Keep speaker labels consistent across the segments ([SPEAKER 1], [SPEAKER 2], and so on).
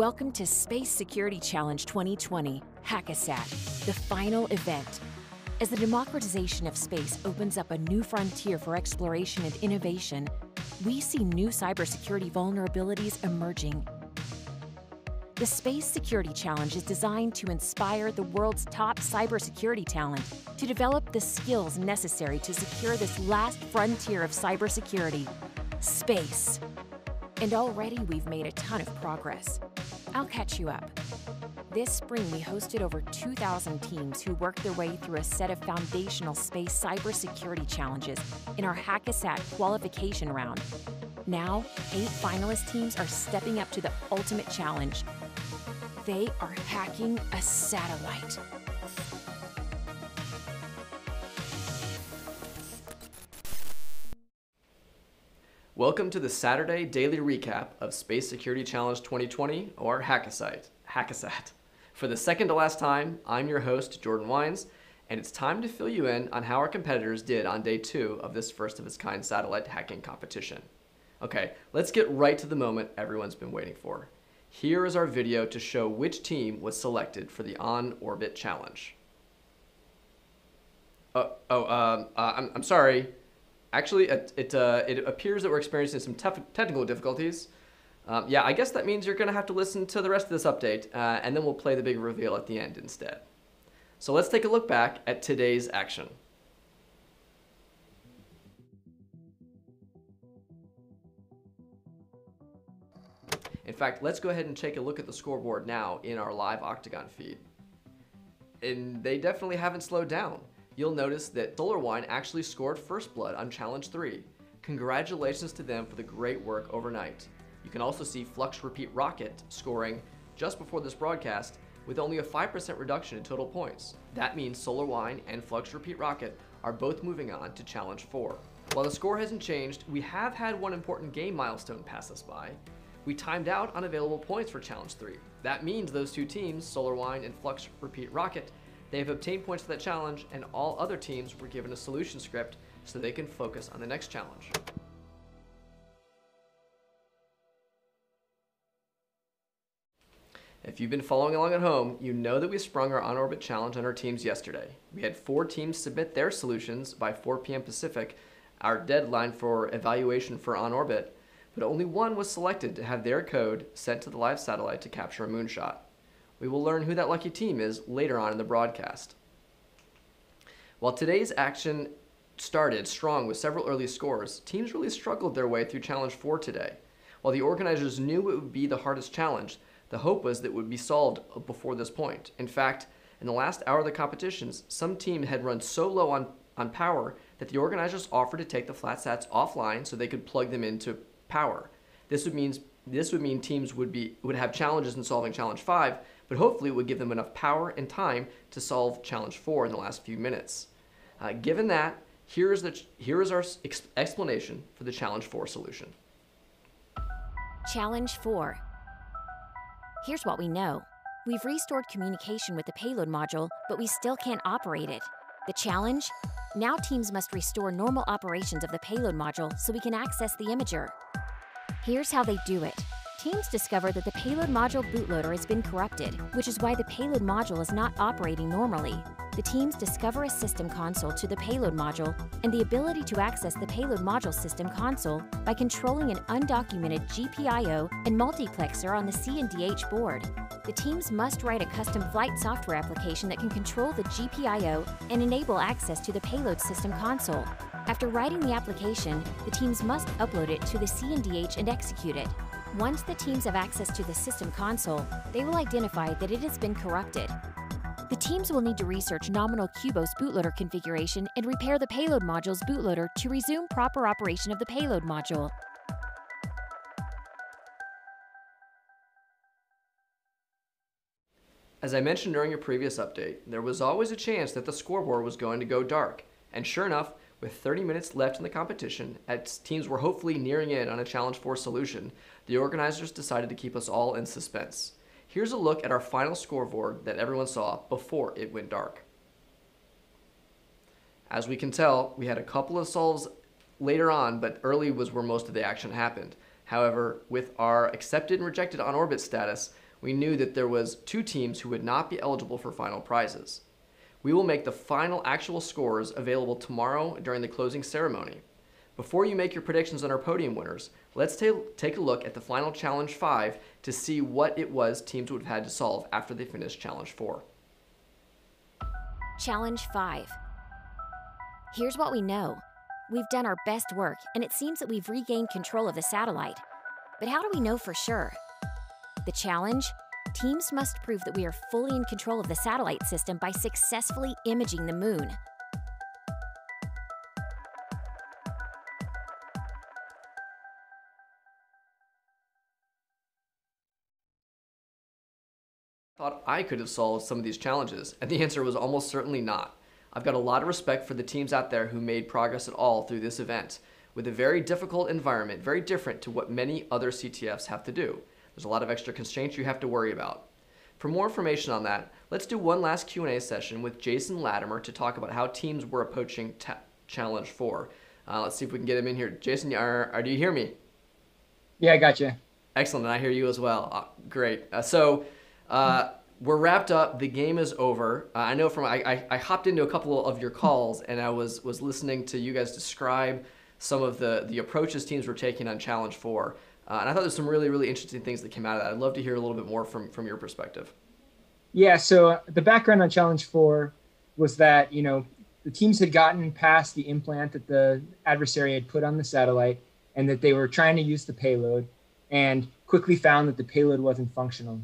[SPEAKER 1] Welcome to Space Security Challenge 2020, Hack-A-Sat, the final event. As the democratization of space opens up a new frontier for exploration and innovation, we see new cybersecurity vulnerabilities emerging. The Space Security Challenge is designed to inspire the world's top cybersecurity talent to develop the skills necessary to secure this last frontier of cybersecurity space. And already we've made a ton of progress. I'll catch you up. This spring, we hosted over 2,000 teams who worked their way through a set of foundational space cybersecurity challenges in our Hack-A-Sat qualification round. Now, eight finalist teams are stepping up to the ultimate challenge. They are hacking a satellite.
[SPEAKER 2] Welcome to the Saturday daily recap of Space Security Challenge 2020, or Hack-A-Sat. Hack-A-Sat. For the second to last time, I'm your host, Jordan Wines, and it's time to fill you in on how our competitors did on day two of this first of its kind satellite hacking competition. Okay, let's get right to the moment everyone's been waiting for. Here is our video to show which team was selected for the on-orbit challenge. Oh, oh um, uh, I'm, I'm sorry. Actually, it, it, uh, it appears that we're experiencing some technical difficulties. Um, yeah, I guess that means you're going to have to listen to the rest of this update, uh, and then we'll play the big reveal at the end instead. So let's take a look back at today's action. In fact, let's go ahead and take a look at the scoreboard now in our live Octagon feed. And they definitely haven't slowed down you'll notice that SolarWine actually scored first blood on Challenge 3. Congratulations to them for the great work overnight. You can also see Flux Repeat Rocket scoring just before this broadcast with only a 5% reduction in total points. That means SolarWine and Flux Repeat Rocket are both moving on to Challenge 4. While the score hasn't changed, we have had one important game milestone pass us by. We timed out unavailable points for Challenge 3. That means those two teams, SolarWine and Flux Repeat Rocket, they have obtained points for that challenge, and all other teams were given a solution script so they can focus on the next challenge. If you've been following along at home, you know that we sprung our on-orbit challenge on our teams yesterday. We had four teams submit their solutions by 4 p.m. Pacific, our deadline for evaluation for on-orbit, but only one was selected to have their code sent to the live satellite to capture a moonshot. We will learn who that lucky team is later on in the broadcast. While today's action started strong with several early scores, teams really struggled their way through Challenge 4 today. While the organizers knew it would be the hardest challenge, the hope was that it would be solved before this point. In fact, in the last hour of the competitions, some team had run so low on, on power that the organizers offered to take the flatsats offline so they could plug them into power. This would mean this would mean teams would be would have challenges in solving challenge 5, but hopefully it would give them enough power and time to solve challenge 4 in the last few minutes. Uh, given that, here is, the, here is our ex explanation for the challenge 4 solution.
[SPEAKER 1] Challenge 4. Here's what we know. We've restored communication with the payload module, but we still can't operate it. The challenge? Now teams must restore normal operations of the payload module so we can access the imager. Here's how they do it. Teams discover that the payload module bootloader has been corrupted, which is why the payload module is not operating normally. The teams discover a system console to the payload module and the ability to access the payload module system console by controlling an undocumented GPIO and multiplexer on the CNDH board. The teams must write a custom flight software application that can control the GPIO and enable access to the payload system console. After writing the application, the teams must upload it to the CNDH and execute it. Once the teams have access to the system console, they will identify that it has been corrupted. The teams will need to research nominal KubOS bootloader configuration and repair the payload module's bootloader to resume proper operation of the payload module.
[SPEAKER 2] As I mentioned during a previous update, there was always a chance that the scoreboard was going to go dark, and sure enough, with 30 minutes left in the competition, as teams were hopefully nearing in on a Challenge 4 solution, the organizers decided to keep us all in suspense. Here's a look at our final scoreboard that everyone saw before it went dark. As we can tell, we had a couple of solves later on, but early was where most of the action happened. However, with our accepted and rejected on orbit status, we knew that there was two teams who would not be eligible for final prizes. We will make the final actual scores available tomorrow during the closing ceremony. Before you make your predictions on our podium winners, let's take a look at the final Challenge 5 to see what it was teams would have had to solve after they finished Challenge 4.
[SPEAKER 1] Challenge 5. Here's what we know. We've done our best work, and it seems that we've regained control of the satellite. But how do we know for sure? The challenge? Teams must prove that we are fully in control of the satellite system by successfully imaging the moon.
[SPEAKER 2] thought I could have solved some of these challenges, and the answer was almost certainly not. I've got a lot of respect for the teams out there who made progress at all through this event, with a very difficult environment, very different to what many other CTFs have to do. There's a lot of extra constraints you have to worry about. For more information on that, let's do one last Q&A session with Jason Latimer to talk about how teams were approaching Challenge 4. Uh, let's see if we can get him in here. Jason, are, are, do you hear me?
[SPEAKER 3] Yeah, I got you.
[SPEAKER 2] Excellent, and I hear you as well. Uh, great. Uh, so uh, we're wrapped up. The game is over. Uh, I know from I, I, I, hopped into a couple of your calls and I was was listening to you guys describe some of the the approaches teams were taking on Challenge Four, uh, and I thought there's some really really interesting things that came out of that. I'd love to hear a little bit more from from your perspective.
[SPEAKER 3] Yeah. So uh, the background on Challenge Four was that you know the teams had gotten past the implant that the adversary had put on the satellite, and that they were trying to use the payload, and quickly found that the payload wasn't functional.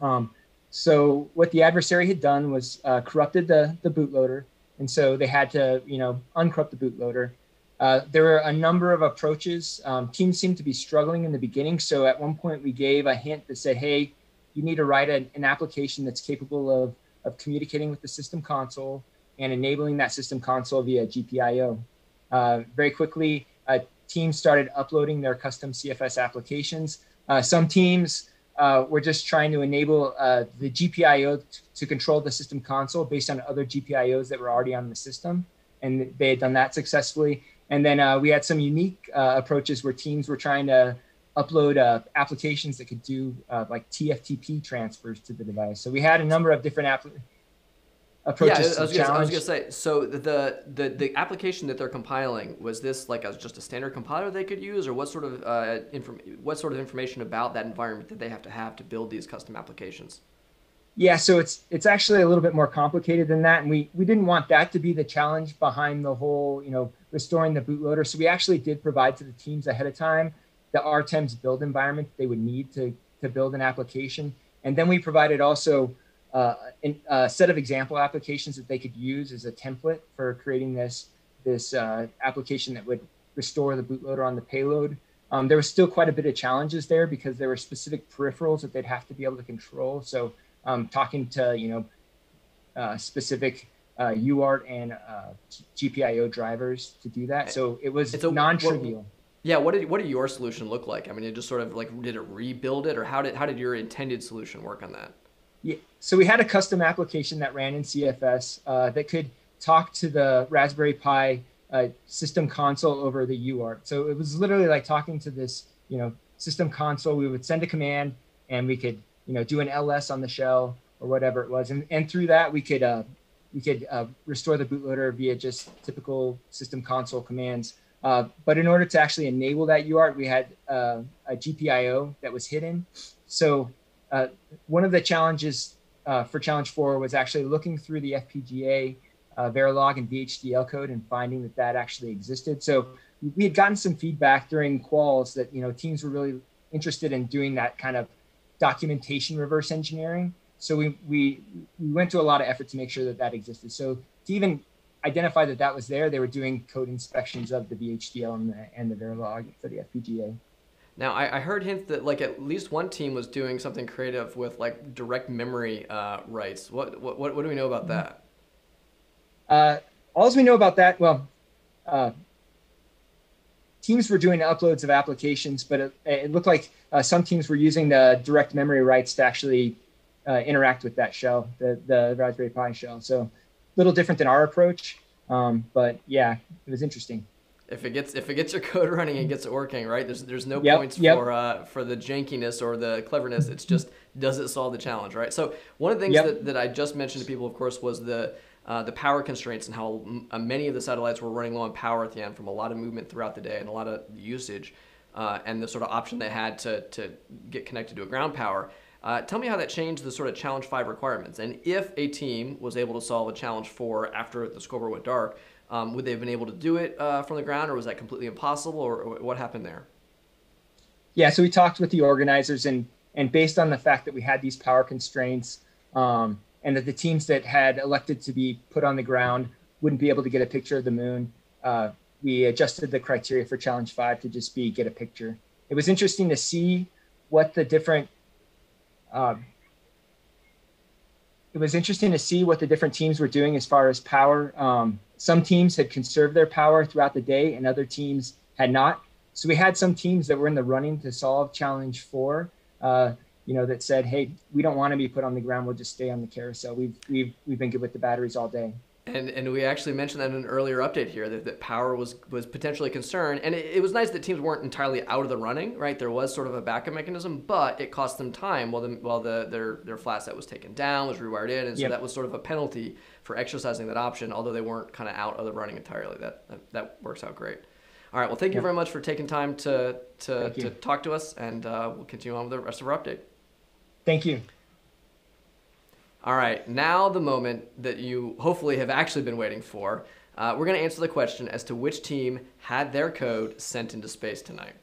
[SPEAKER 3] Um, so what the adversary had done was uh, corrupted the, the bootloader. And so they had to, you know, uncorrupt the bootloader. Uh, there were a number of approaches. Um, teams seemed to be struggling in the beginning. So at one point we gave a hint that said, hey, you need to write a, an application that's capable of, of communicating with the system console and enabling that system console via GPIO. Uh, very quickly, uh, teams started uploading their custom CFS applications. Uh, some teams uh, we're just trying to enable the GPIO to control the system console based on other GPIOs that were already on the system. And they had done that successfully. And then uh, we had some unique uh, approaches where teams were trying to upload uh, applications that could do uh, like TFTP transfers to the device. So we had a number of different applications approaches
[SPEAKER 2] yeah, I was, gonna, I was gonna say. So the, the the application that they're compiling was this like a, just a standard compiler they could use, or what sort of uh, inform, what sort of information about that environment that they have to have to build these custom applications?
[SPEAKER 3] Yeah, so it's it's actually a little bit more complicated than that, and we we didn't want that to be the challenge behind the whole you know restoring the bootloader. So we actually did provide to the teams ahead of time the RTEMS build environment they would need to to build an application, and then we provided also uh, a set of example applications that they could use as a template for creating this this uh, application that would restore the bootloader on the payload. Um, there was still quite a bit of challenges there because there were specific peripherals that they'd have to be able to control. So um, talking to you know uh, specific uh, UART and uh, GPIO drivers to do that. So it was a, non-trivial.
[SPEAKER 2] What, yeah, what did what did your solution look like? I mean, it just sort of like did it rebuild it, or how did how did your intended solution work on that?
[SPEAKER 3] Yeah, so we had a custom application that ran in CFS uh, that could talk to the Raspberry Pi uh, system console over the UART. So it was literally like talking to this, you know, system console. We would send a command and we could, you know, do an LS on the shell or whatever it was, and and through that we could uh, we could uh, restore the bootloader via just typical system console commands. Uh, but in order to actually enable that UART, we had uh, a GPIO that was hidden. So uh, one of the challenges uh, for challenge four was actually looking through the FPGA uh, Verilog and VHDL code and finding that that actually existed. So we had gotten some feedback during quals that you know teams were really interested in doing that kind of documentation reverse engineering. So we we we went to a lot of effort to make sure that that existed. So to even identify that that was there, they were doing code inspections of the VHDL and the, and the Verilog for the FPGA.
[SPEAKER 2] Now, I, I, heard hints that like at least one team was doing something creative with like direct memory uh, writes. What, what what do we know about that?
[SPEAKER 3] Uh, all we know about that, well, uh, teams were doing uploads of applications, but it, it looked like uh, some teams were using the direct memory writes to actually uh, interact with that shell, the the Raspberry Pi shell. So a little different than our approach, um, but yeah, it was interesting.
[SPEAKER 2] if it gets if it gets your code running and gets it working, right? There's there's no
[SPEAKER 3] Yep,
[SPEAKER 2] points
[SPEAKER 3] yep.
[SPEAKER 2] for uh, for the jankiness or the cleverness. It's just does it solve the challenge, right? So one of the things
[SPEAKER 3] Yep.
[SPEAKER 2] that, that I just mentioned to people, of course, was the uh, the power constraints and how uh, many of the satellites were running low on power at the end from a lot of movement throughout the day and a lot of usage, uh, and the sort of option they had to to get connected to a ground power. Uh, tell me how that changed the sort of challenge five requirements, and if a team was able to solve a challenge four after the scoreboard went dark, um, would they have been able to do it uh, from the ground, or was that completely impossible, or, or what happened there?
[SPEAKER 3] Yeah, so we talked with the organizers, and and based on the fact that we had these power constraints, um, and that the teams that had elected to be put on the ground wouldn't be able to get a picture of the moon, uh, we adjusted the criteria for Challenge Five to just be get a picture. It was interesting to see what the different. Um, it was interesting to see what the different teams were doing as far as power. Um, some teams had conserved their power throughout the day, and other teams had not. So we had some teams that were in the running to solve challenge four, uh, you know, that said, "Hey, we don't want to be put on the ground. We'll just stay on the carousel. We've we've we've been good with the batteries all day."
[SPEAKER 2] And and we actually mentioned that in an earlier update here that, that power was was potentially a concern, and it, it was nice that teams weren't entirely out of the running, right? There was sort of a backup mechanism, but it cost them time while the while the their their flatsat was taken down, was rewired in, and so
[SPEAKER 3] Yep.
[SPEAKER 2] that was sort of a penalty for exercising that option, although they weren't kind of out of the running entirely. That that, that works out great. All right, well, thank you
[SPEAKER 3] Yeah.
[SPEAKER 2] very much for taking time to to, to talk to us, and uh, we'll continue on with the rest of our update.
[SPEAKER 3] Thank you.
[SPEAKER 2] All right, now the moment that you hopefully have actually been waiting for. Uh, we're going to answer the question as to which team had their code sent into space tonight.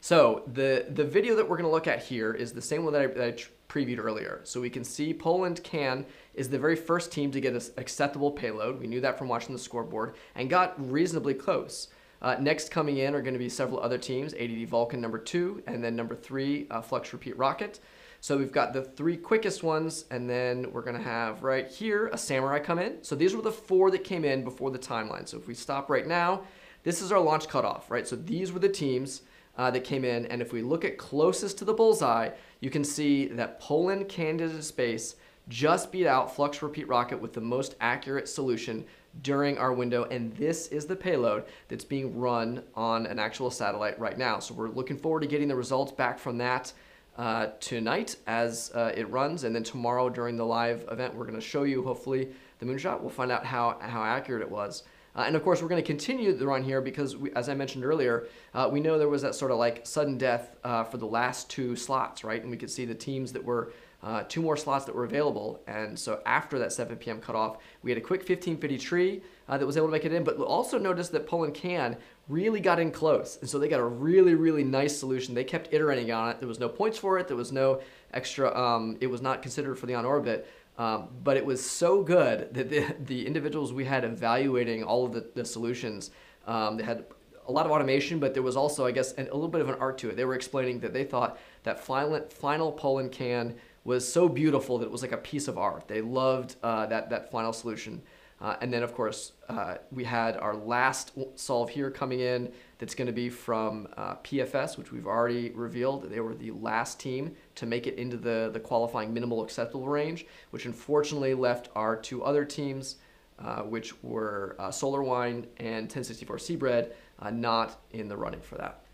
[SPEAKER 2] So the the video that we're going to look at here is the same one that I, that I previewed earlier. So we can see Poland can is the very first team to get an acceptable payload. We knew that from watching the scoreboard and got reasonably close. Uh, next coming in are going to be several other teams: ADD Vulcan number two, and then number three, uh, Flux Repeat Rocket. So we've got the three quickest ones, and then we're gonna have right here a samurai come in. So these were the four that came in before the timeline. So if we stop right now, this is our launch cutoff, right? So these were the teams uh, that came in, and if we look at closest to the bullseye, you can see that Poland Can Into Space just beat out Flux Repeat Rocket with the most accurate solution during our window, and this is the payload that's being run on an actual satellite right now. So we're looking forward to getting the results back from that uh, tonight as uh, it runs, and then tomorrow during the live event, we're going to show you hopefully the moonshot. We'll find out how how accurate it was. Uh, and of course, we're going to continue the run here because, we, as I mentioned earlier, uh, we know there was that sort of like sudden death uh, for the last two slots, right? And we could see the teams that were uh, two more slots that were available. And so after that 7 p.m. cutoff, we had a quick 1550 tree uh, that was able to make it in. But also notice that Poland Can really got in close. And so they got a really, really nice solution. They kept iterating on it. There was no points for it. There was no extra, um, it was not considered for the on orbit. Um, but it was so good that the, the individuals we had evaluating all of the, the solutions, um, they had a lot of automation, but there was also, I guess, an, a little bit of an art to it. They were explaining that they thought that final, final Poland can was so beautiful that it was like a piece of art. They loved uh, that, that final solution. Uh, and then, of course, uh, we had our last solve here coming in that's going to be from uh, PFS, which we've already revealed. They were the last team to make it into the, the qualifying minimal acceptable range, which unfortunately left our two other teams, uh, which were uh, Solar Wine and 1064 CBread, uh, not in the running for that.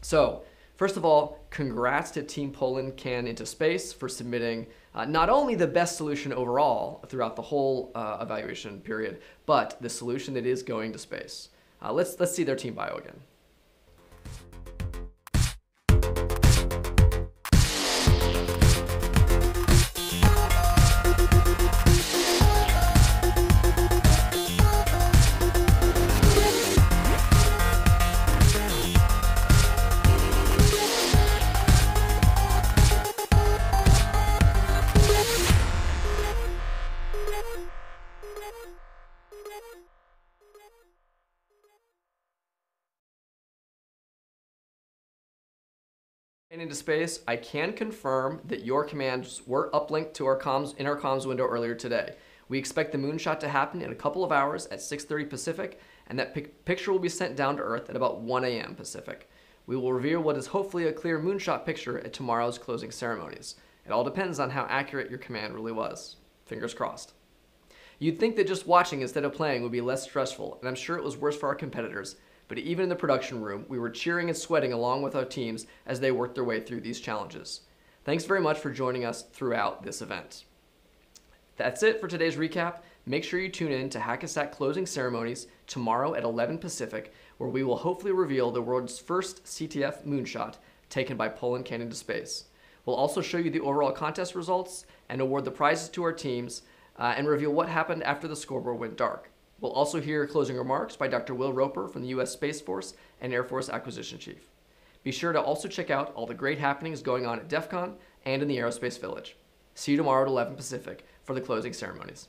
[SPEAKER 2] So, first of all, congrats to Team Poland Can into Space for submitting uh, not only the best solution overall throughout the whole uh, evaluation period, but the solution that is going to space. Uh, let's let's see their team bio again. Into space, I can confirm that your commands were uplinked to our comms in our comms window earlier today. We expect the moonshot to happen in a couple of hours at 6:30 Pacific, and that pic- picture will be sent down to Earth at about 1 a.m. Pacific. We will reveal what is hopefully a clear moonshot picture at tomorrow's closing ceremonies. It all depends on how accurate your command really was. Fingers crossed. You'd think that just watching instead of playing would be less stressful, and I'm sure it was worse for our competitors, but even in the production room, we were cheering and sweating along with our teams as they worked their way through these challenges. Thanks very much for joining us throughout this event. That's it for today's recap. Make sure you tune in to Hack-A-Sat closing ceremonies tomorrow at 11 Pacific, where we will hopefully reveal the world's first CTF moonshot taken by Poland Can Into Space. We'll also show you the overall contest results and award the prizes to our teams uh, and reveal what happened after the scoreboard went dark. We'll also hear closing remarks by Dr. Will Roper from the U.S. Space Force and Air Force Acquisition Chief. Be sure to also check out all the great happenings going on at DEF CON and in the Aerospace Village. See you tomorrow at 11 Pacific for the closing ceremonies.